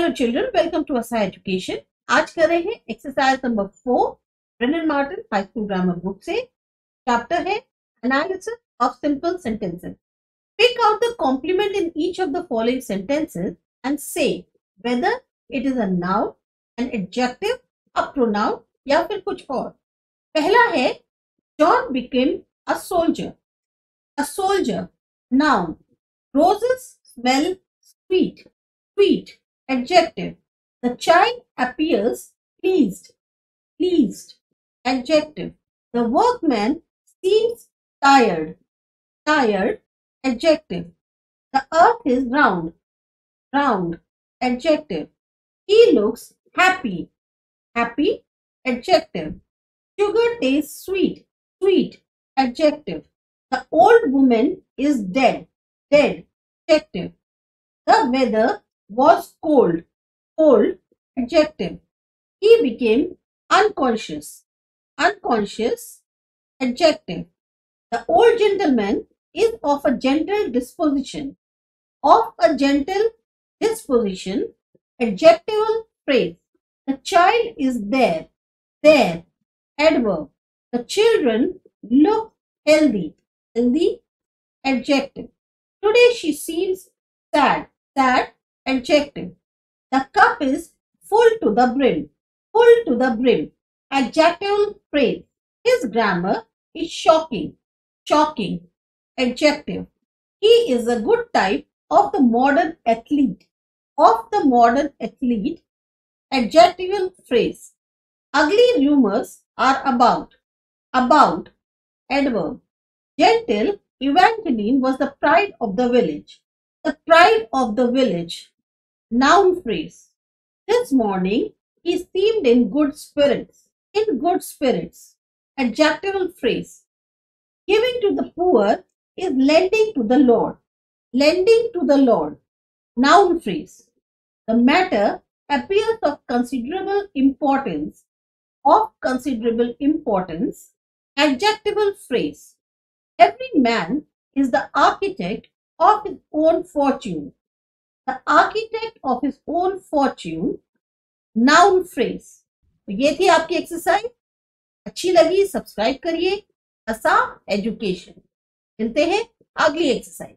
Hello children welcome to Asa education आज कर रहे हैं exercise number four Brennan Martin high school grammar book से. चैप्टर है analysis of simple sentences pick out the complement in each of the following sentences and say whether it is a noun an adjective a pronoun या फिर कुछ और. पहला है John became a soldier a soldier noun roses smell sweet sweet. Adjective. The child appears pleased. Pleased. Adjective. The workman seems tired. Tired. Adjective. The earth is round. Round. Adjective. He looks happy. Happy. Adjective. Sugar tastes sweet. Sweet. Adjective. The old woman is dead. Dead. Adjective. The weather was cold. Cold, adjective. He became unconscious. Unconscious, adjective. The old gentleman is of a gentle disposition. Of a gentle disposition, adjectival phrase. The child is there. There, adverb. The children look healthy. Healthy, adjective. Today she seems sad. Sad, Adjective. The cup is full to the brim. Full to the brim. Adjective phrase. His grammar is shocking. Shocking. Adjective. He is a good type of the modern athlete. Of the modern athlete. Adjectival phrase. Ugly rumors are about. About. Adverb. Gentle Evangeline was the pride of the village. The pride of the village. Noun phrase. This morning he seemed in good spirits. In good spirits. Adjectival phrase. Giving to the poor is lending to the Lord. Lending to the Lord. Noun phrase. The matter appears of considerable importance. Of considerable importance. Adjectival phrase. Every man is the architect of his own fortune. The architect of his own fortune. Noun phrase. तो ये थी आपकी exercise अच्छी लगी subscribe करिए असा education मिलते हैं अगली एक्सरसाइज